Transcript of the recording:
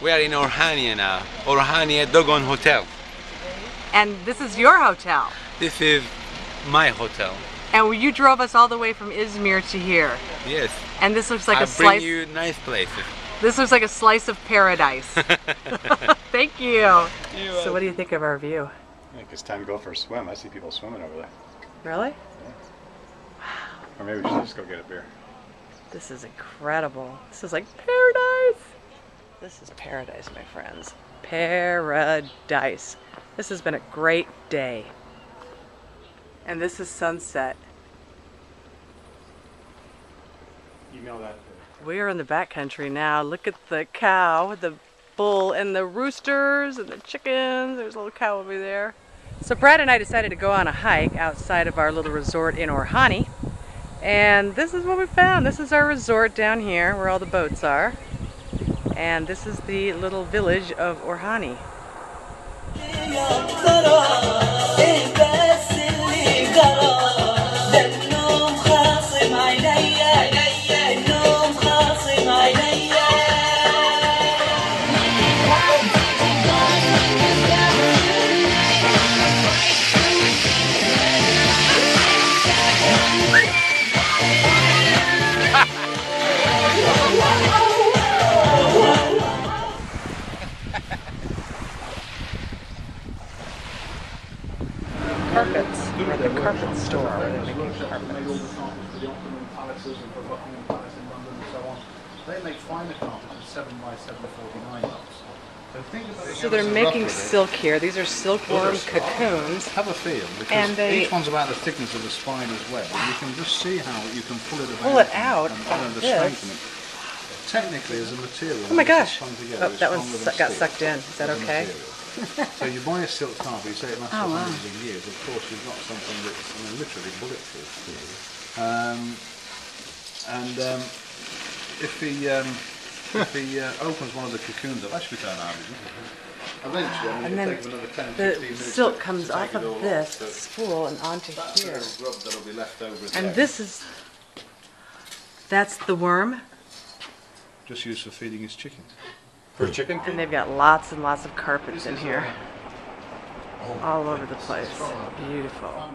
We are in Orhaniye now. Orhaniye Dogon Hotel. And this is your hotel. This is my hotel. And you drove us all the way from Izmir to here. Yes. And this looks like I a bring you nice places. This looks like a slice of paradise. Thank you. So, what do you think of our view? I think it's time to go for a swim. I see people swimming over there. Really? Wow. Or maybe we should just go get a beer. This is incredible. This is like paradise. This is paradise, my friends. Paradise. This has been a great day. And this is sunset. Email that. We are in the backcountry now. Look at the cow, the bull, and the roosters, and the chickens. There's a little cow over there. So Brad and I decided to go on a hike outside of our little resort in Orhaniye. And this is what we found. This is our resort down here where all the boats are. And this is the little village of Orhaniye. Carpets. We're at the carpet store where they're making carpets. They make finer carpets of 7 by 749 lots. So think about it So they're making silk here. These are silkworm cocoons. Have a feel because And they- each one's about the thickness of the spine as well. And you can just see how you can pull it Pull it out and, and the strength it. Technically, as a material, Oh my gosh. together, Oh, that one stronger got steel sucked in. Is that okay? material. So you buy a silk carpet, you say it lasts Oh, for wow. hundreds of years. Of course, you've got something that's I mean, literally bulletproof. Um, and um, if he um, if he uh, opens one of the cocoons up, actually turn out. Eventually, I mean, And then take another 10, the silk comes off of this. So spool and onto here. grub that'll be left over And end. this is, that's the worm. just used for feeding his chickens. For chicken? And they've got lots and lots of carpets in here. All over the place. Beautiful.